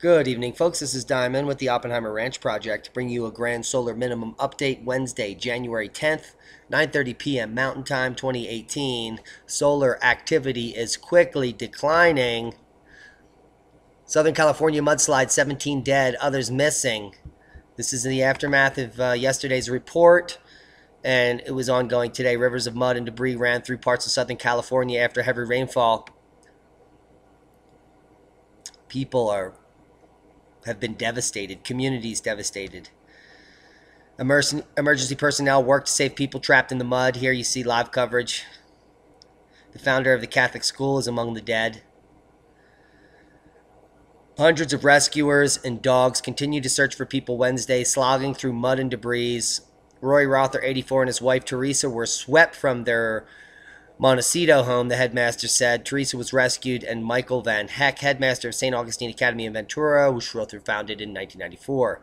Good evening, folks. This is Diamond with the Oppenheimer Ranch Project to bring you a grand solar minimum update Wednesday, January 10th, 9:30 p.m. Mountain Time 2018. Solar activity is quickly declining. Southern California mudslide, 17 dead, others missing. This is in the aftermath of uh, yesterday's report, and it was ongoing today. Rivers of mud and debris ran through parts of Southern California after heavy rainfall. People are have been devastated, communities devastated. Emergency personnel work to save people trapped in the mud. Here you see live coverage. The founder of the Catholic school is among the dead. Hundreds of rescuers and dogs continue to search for people Wednesday, slogging through mud and debris. Roy Rohter, 84, and his wife Teresa were swept from their Montecito home, the headmaster said. Teresa was rescued, and Michael Van Heck, headmaster of St. Augustine Academy in Ventura, which Rohter founded in 1994.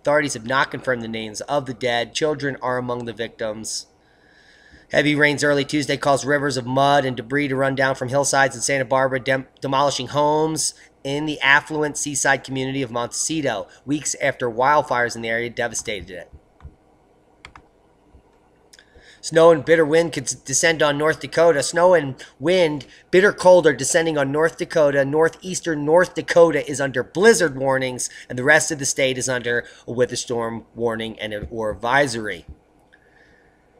Authorities have not confirmed the names of the dead. Children are among the victims. Heavy rains early Tuesday caused rivers of mud and debris to run down from hillsides in Santa Barbara, dem- demolishing homes in the affluent seaside community of Montecito, weeks after wildfires in the area devastated it. Snow and bitter wind could descend on North Dakota. Snow and wind, bitter cold are descending on North Dakota. Northeastern North Dakota is under blizzard warnings, and the rest of the state is under a weather storm warning and an or advisory.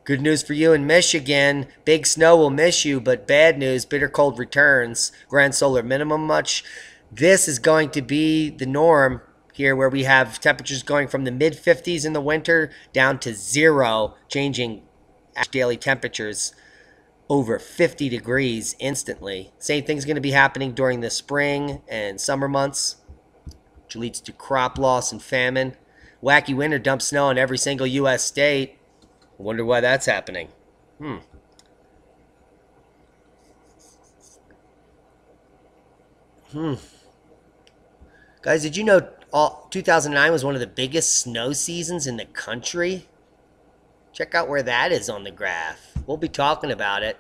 Good news for you in Michigan. Big snow will miss you, but bad news, bitter cold returns. Grand solar minimum much. This is going to be the norm here where we have temperatures going from the mid 50s in the winter down to zero, changing daily temperatures over 50 degrees instantly. Same thing's going to be happening during the spring and summer months, which leads to crop loss and famine. Wacky winter dumps snow in every single U.S. state. Wonder why that's happening. Hmm. Hmm. Guys, did you know all 2009 was one of the biggest snow seasons in the country? Check out where that is on the graph. We'll be talking about it.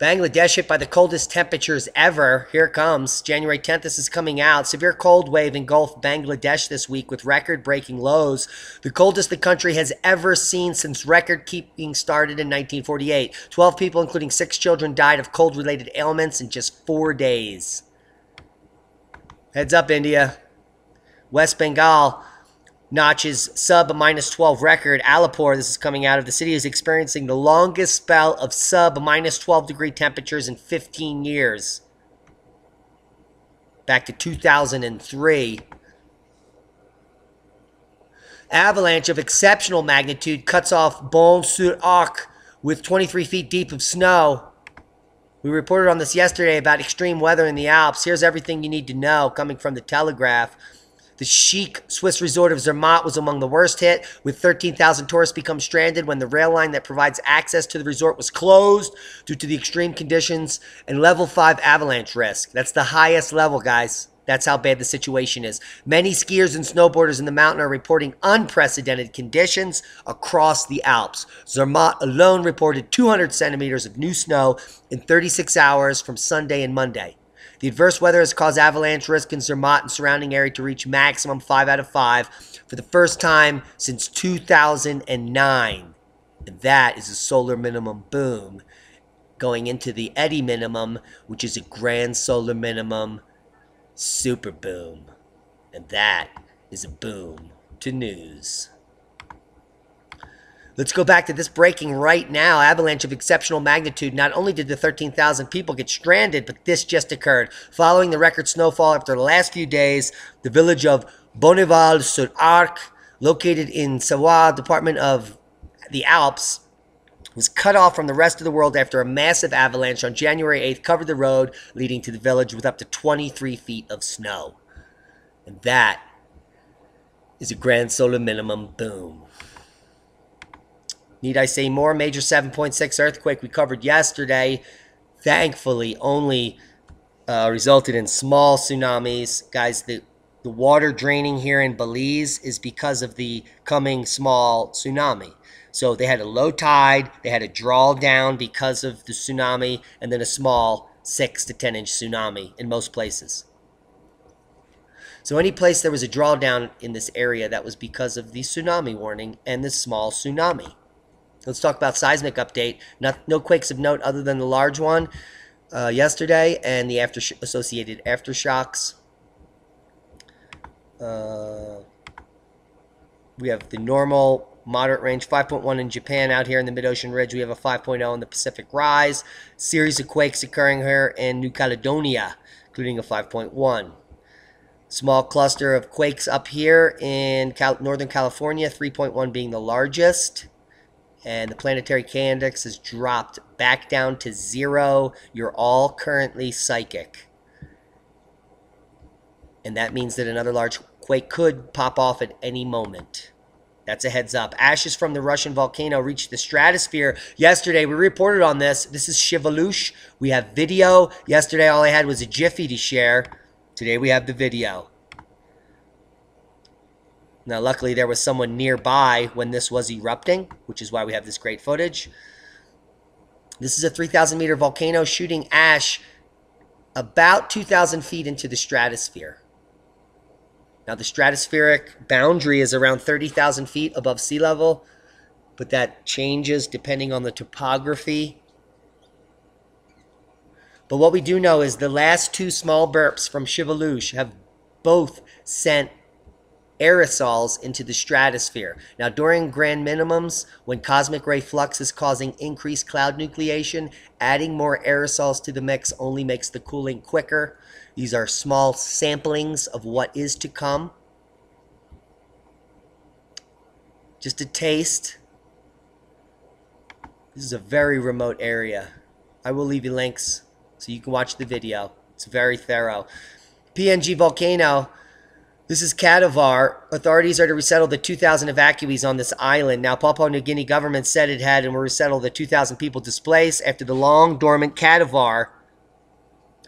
Bangladesh hit by the coldest temperatures ever. Here comes. January 10th, this is coming out. Severe cold wave engulfed Bangladesh this week with record breaking lows. The coldest the country has ever seen since record keeping started in 1948. 12 people, including six children, died of cold related ailments in just four days. Heads up, India. West Bengal notches sub minus 12 record. Alipore, this is coming out of the city, is experiencing the longest spell of sub minus 12 degree temperatures in 15 years. Back to 2003. Avalanche of exceptional magnitude cuts off Bon sur Arc with 23 feet deep of snow. We reported on this yesterday about extreme weather in the Alps. Here's everything you need to know coming from the Telegraph. The chic Swiss resort of Zermatt was among the worst hit, with 13,000 tourists become stranded when the rail line that provides access to the resort was closed due to the extreme conditions and level 5 avalanche risk. That's the highest level, guys. That's how bad the situation is. Many skiers and snowboarders in the mountain are reporting unprecedented conditions across the Alps. Zermatt alone reported 200 centimeters of new snow in 36 hours from Sunday and Monday. The adverse weather has caused avalanche risk in Zermatt and surrounding area to reach maximum 5 out of 5 for the first time since 2009. And that is a solar minimum boom going into the eddy minimum, which is a grand solar minimum super boom. And that is a boom to news. Let's go back to this breaking right now. Avalanche of exceptional magnitude. Not only did the 13,000 people get stranded, but this just occurred. Following the record snowfall after the last few days, the village of Bonneval sur Arc, located in Savoie, department of the Alps, was cut off from the rest of the world after a massive avalanche on January 8th covered the road leading to the village with up to 23 feet of snow. And that is a grand solar minimum boom. Need I say more? Major 7.6 earthquake we covered yesterday. Thankfully, only uh, resulted in small tsunamis. Guys, the, the water draining here in Belize is because of the coming small tsunami. So they had a low tide, they had a drawdown because of the tsunami, and then a small 6 to 10 inch tsunami in most places. So any place there was a drawdown in this area, that was because of the tsunami warning and the small tsunami. Let's talk about seismic update. Not, no quakes of note other than the large one uh, yesterday and the after associated aftershocks. Uh, we have the normal moderate range 5.1 in Japan out here in the mid-ocean ridge. We have a 5.0 in the Pacific Rise. Series of quakes occurring here in New Caledonia, including a 5.1. Small cluster of quakes up here in Cal Northern California, 3.1 being the largest. And the planetary K index has dropped back down to zero. You're all currently psychic. And that means that another large quake could pop off at any moment. That's a heads up. Ashes from the Russian volcano reached the stratosphere yesterday. We reported on this. This is Shiveluch. We have video. Yesterday, all I had was a jiffy to share. Today we have the video. Now, luckily, there was someone nearby when this was erupting, which is why we have this great footage. This is a 3,000 meter volcano shooting ash about 2,000 feet into the stratosphere. Now, the stratospheric boundary is around 30,000 feet above sea level, but that changes depending on the topography but what we do know is the last two small burps from Shiveluch have both sent aerosols into the stratosphere. Now, during grand minimums, when cosmic ray flux is causing increased cloud nucleation, adding more aerosols to the mix only makes the cooling quicker. These are small samplings of what is to come. Just a taste. This is a very remote area. I will leave you links so you can watch the video. It's very thorough. PNG volcano. This is Kadovar. Authorities are to resettle the 2,000 evacuees on this island. Now, Papua New Guinea government said it had and will resettle the 2,000 people displaced after the long dormant Kadovar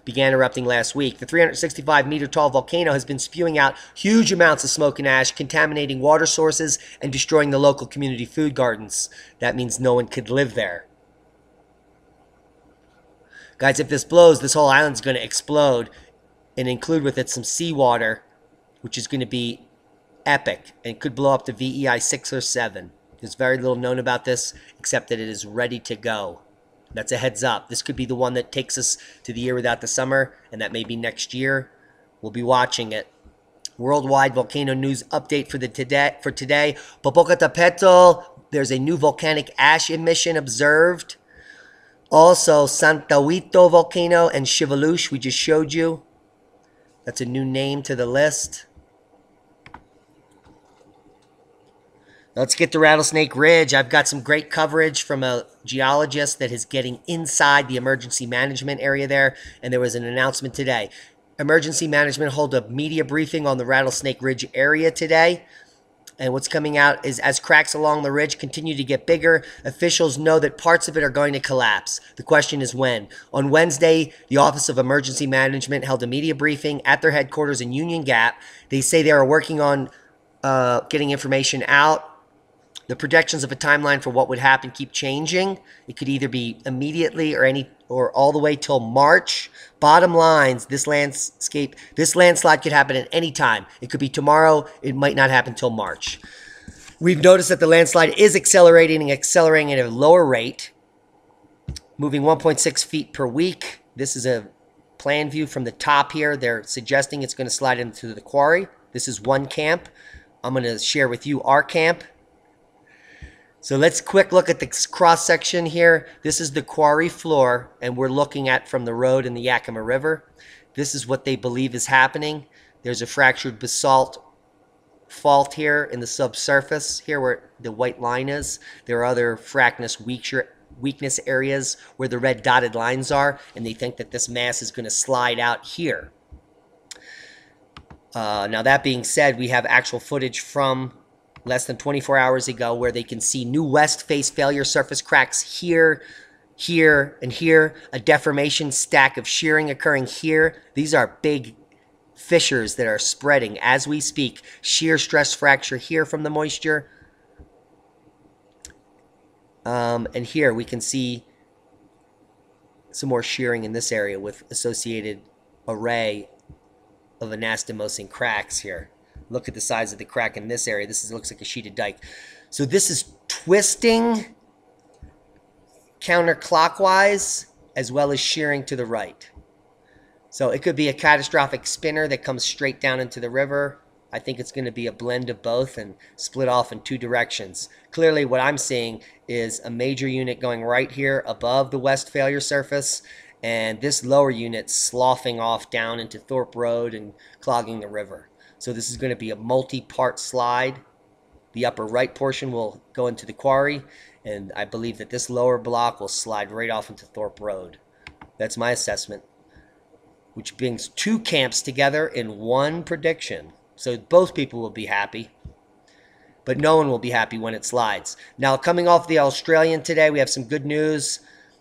began erupting last week. The 365 meter tall volcano has been spewing out huge amounts of smoke and ash, contaminating water sources and destroying the local community food gardens. That means no one could live there. Guys, if this blows, this whole island's going to explode and include with it some seawater, which is going to be epic and could blow up to VEI 6 or 7. There's very little known about this except that it is ready to go. That's a heads up. This could be the one that takes us to the year without the summer, and that may be next year. We'll be watching it. Worldwide volcano news update for the today for today. Popocatépetl, there's a new volcanic ash emission observed. Also, Santiaguito volcano and Shiveluch, we just showed you. That's a new name to the list. Let's get to Rattlesnake Ridge. I've got some great coverage from a geologist that is getting inside the emergency management area there, and there was an announcement today. Emergency management hold a media briefing on the Rattlesnake Ridge area today. And what's coming out is as cracks along the ridge continue to get bigger, officials know that parts of it are going to collapse. The question is when. On Wednesday, the Office of Emergency Management held a media briefing at their headquarters in Union Gap. They say they are working on uh, getting information out the projections of a timeline for what would happen keep changing. It could either be immediately or any or all the way till March. Bottom lines, this landscape, this landslide could happen at any time. It could be tomorrow. It might not happen till March. We've noticed that the landslide is accelerating and accelerating at a lower rate, moving 1.6 feet per week. This is a plan view from the top here. They're suggesting it's going to slide into the quarry. This is one camp. I'm going to share with you our camp. So let's quick look at the cross section here. This is the quarry floor, and we're looking at from the road in the Yakima River. This is what they believe is happening. There's a fractured basalt fault here in the subsurface, here where the white line is. There are other fracness weakness areas where the red dotted lines are, and they think that this mass is going to slide out here. Uh, now, that being said, we have actual footage from less than 24 hours ago where they can see new west face failure surface cracks here here and here, a deformation stack of shearing occurring here. These are big fissures that are spreading as we speak. Shear stress fracture here from the moisture. Um, and here we can see some more shearing in this area with associated array of anastomosing cracks here. Look at the size of the crack in this area. This is, looks like a sheeted dike. So this is twisting counterclockwise as well as shearing to the right. So it could be a catastrophic spinner that comes straight down into the river. I think it's going to be a blend of both and split off in two directions. Clearly what I'm seeing is a major unit going right here above the west failure surface and this lower unit sloughing off down into Thorpe Road and clogging the river. So this is going to be a multi-part slide. The upper right portion will go into the quarry and I believe that this lower block will slide right off into Thorpe Road. That's my assessment, which brings two camps together in one prediction. So both people will be happy, but no one will be happy when it slides. Now, coming off the Australian today, we have some good news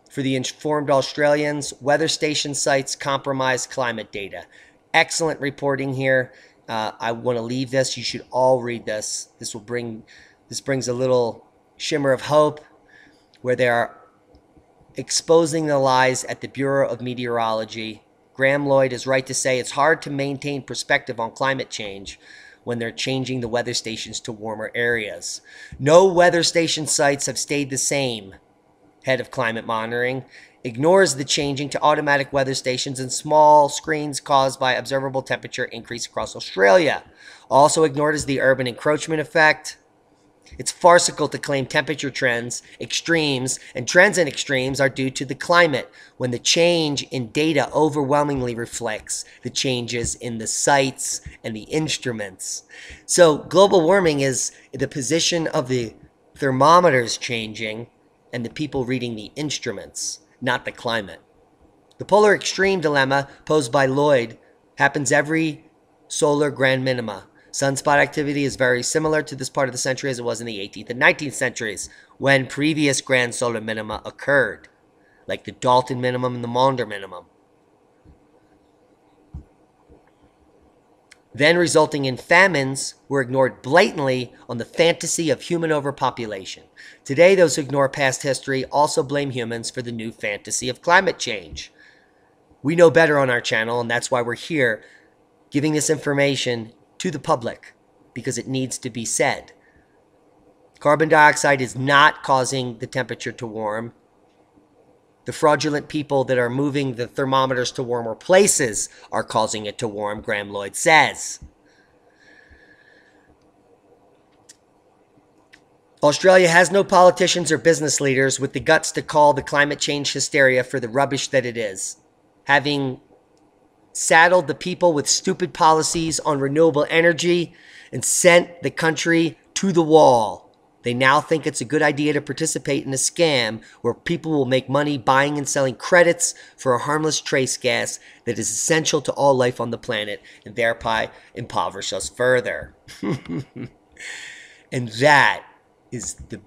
for the informed Australians. Weather station sites compromise climate data. Excellent reporting here. Uh, I want to leave this. You should all read this. This will bring this brings a little shimmer of hope, where they are exposing the lies at the Bureau of Meteorology. Graham Lloyd is right to say it's hard to maintain perspective on climate change when they're changing the weather stations to warmer areas. No weather station sites have stayed the same, head of climate monitoring. Ignores the changing to automatic weather stations and small screens caused by observable temperature increase across Australia. Also ignored is the urban encroachment effect it's farcical to claim temperature trends, extremes, and trends extremes are due to the climate when the change in data overwhelmingly reflects the changes in the sites and the instruments. So, global warming is the position of the thermometers changing and the people reading the instruments, not the climate. The polar extreme dilemma posed by Lloyd happens every solar grand minima Sunspot activity is very similar to this part of the century as it was in the 18th and 19th centuries when previous grand solar minima occurred, like the Dalton minimum and the Maunder minimum. Then resulting in famines were ignored blatantly on the fantasy of human overpopulation. Today, those who ignore past history also blame humans for the new fantasy of climate change. We know better on our channel, and that's why we're here giving this information to the public because it needs to be said. Carbon dioxide is not causing the temperature to warm. The fraudulent people that are moving the thermometers to warmer places are causing it to warm, Graham Lloyd says. Australia has no politicians or business leaders with the guts to call the climate change hysteria for the rubbish that it is. Having saddled the people with stupid policies on renewable energy and sent the country to the wall. They now think it's a good idea to participate in a scam where people will make money buying and selling credits for a harmless trace gas that is essential to all life on the planet and thereby impoverish us further. and that is the,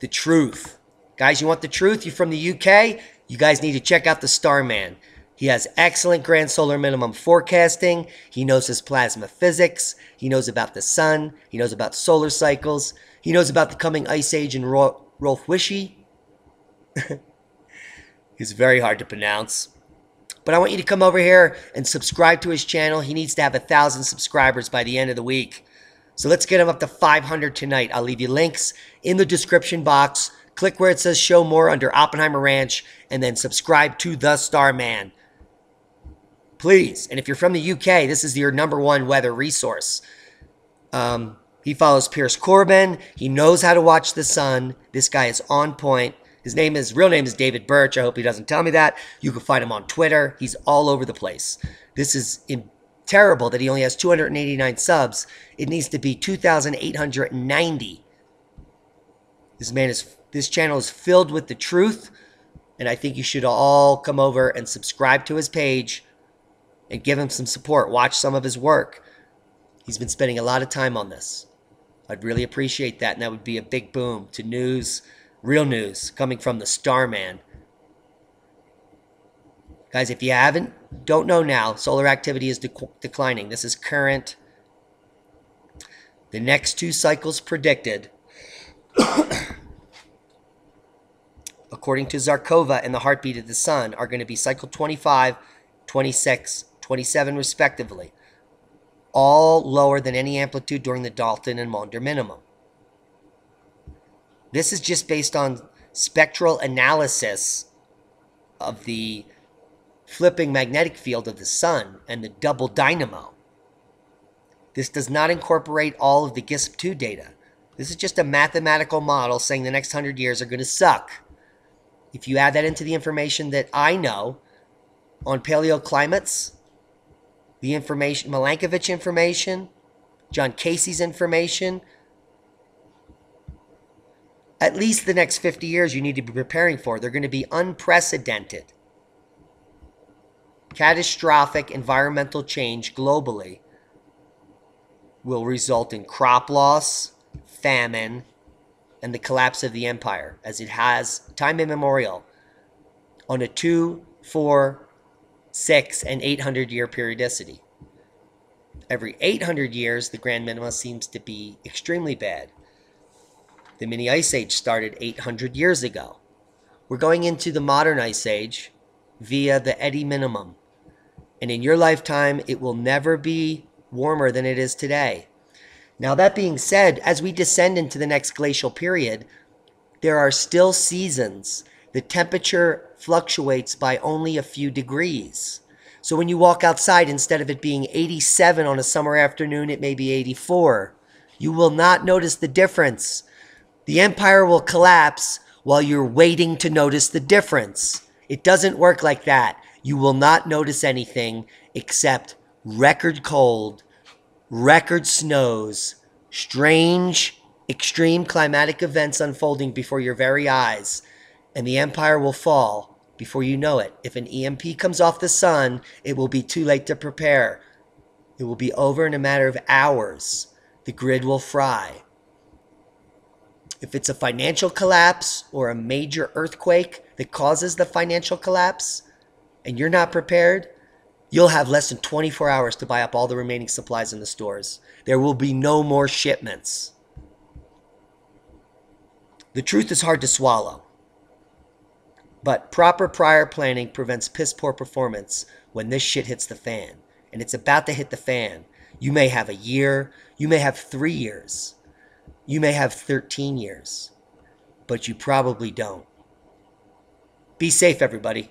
the truth. Guys, you want the truth? You're from the UK? You guys need to check out the Starman. He has excellent grand solar minimum forecasting. He knows his plasma physics. He knows about the sun. He knows about solar cycles. He knows about the coming ice age Ro- Rolf Wishy. He's very hard to pronounce. But I want you to come over here and subscribe to his channel. He needs to have a thousand subscribers by the end of the week. So let's get him up to 500 tonight. I'll leave you links in the description box. Click where it says show more under Oppenheimer Ranch and then subscribe to The Starman please. And if you're from the UK, this is your number one weather resource. Um, he follows Piers Corbyn. He knows how to watch the sun. This guy is on point. His name is real name is David Birch. I hope he doesn't tell me that. You can find him on Twitter. He's all over the place. This is in, terrible that he only has 289 subs. It needs to be 2,890. This man is this channel is filled with the truth, and I think you should all come over and subscribe to his page and give him some support. Watch some of his work. He's been spending a lot of time on this. I'd really appreciate that, and that would be a big boom to news, real news, coming from the Starman. Guys, if you haven't, don't know now, solar activity is dec declining. This is current. The next two cycles predicted, according to Zharkova and the heartbeat of the sun, are going to be cycle 25, 26, 27, respectively, all lower than any amplitude during the Dalton and Maunder minimum. This is just based on spectral analysis of the flipping magnetic field of the sun and the double dynamo. This does not incorporate all of the GISP2 data. This is just a mathematical model saying the next 100 years are going to suck. If you add that into the information that I know on paleoclimates, the information, Milankovitch information, John Casey's information, at least the next 50 years you need to be preparing for. They're going to be unprecedented. Catastrophic environmental change globally will result in crop loss, famine, and the collapse of the empire, as it has time immemorial on a two, four, six, and 800 year periodicity. Every 800 years, the grand minima seems to be extremely bad. The mini ice age started 800 years ago. We're going into the modern ice age via the eddy minimum. And in your lifetime, it will never be warmer than it is today. Now, that being said, as we descend into the next glacial period, there are still seasons. The temperature fluctuates by only a few degrees. So when you walk outside, instead of it being 87 on a summer afternoon, it may be 84. You will not notice the difference. The empire will collapse while you're waiting to notice the difference. It doesn't work like that. You will not notice anything except record cold, record snows, strange, extreme climatic events unfolding before your very eyes, and the empire will fall before you know it. If an EMP comes off the sun, it will be too late to prepare. It will be over in a matter of hours. The grid will fry. If it's a financial collapse or a major earthquake that causes the financial collapse and you're not prepared, you'll have less than 24 hours to buy up all the remaining supplies in the stores. There will be no more shipments. The truth is hard to swallow. But proper prior planning prevents piss poor performance when this shit hits the fan. And it's about to hit the fan. You may have a year, you may have three years. You may have 13 years, but you probably don't. Be safe, everybody.